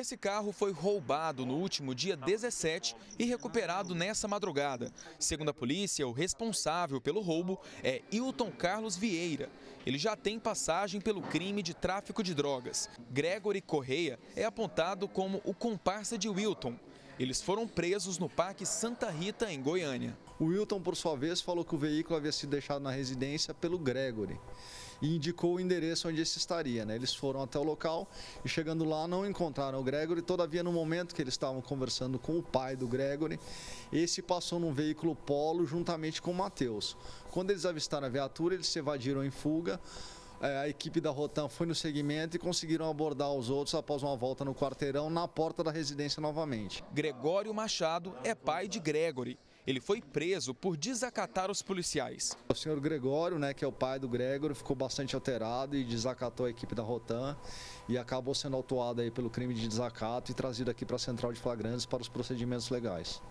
Esse carro foi roubado no último dia 17 e recuperado nessa madrugada. Segundo a polícia, o responsável pelo roubo é Hilton Carlos Vieira. Ele já tem passagem pelo crime de tráfico de drogas. Gregory Correia é apontado como o comparsa de Wilton. Eles foram presos no Parque Santa Rita, em Goiânia. O Wilton, por sua vez, falou que o veículo havia sido deixado na residência pelo Gregory e indicou o endereço onde esse estaria. Né? Eles foram até o local e chegando lá não encontraram o Gregory. Todavia, no momento que eles estavam conversando com o pai do Gregory, esse passou num veículo Polo juntamente com o Matheus. Quando eles avistaram a viatura, eles se evadiram em fuga. É, a equipe da Rotan foi no segmento e conseguiram abordar os outros após uma volta no quarteirão na porta da residência novamente. Gregório Machado é pai de Gregory. Ele foi preso por desacatar os policiais. O senhor Gregório, né, que é o pai do Gregório, ficou bastante alterado e desacatou a equipe da Rotan e acabou sendo autuado aí pelo crime de desacato e trazido aqui para a Central de Flagrantes para os procedimentos legais.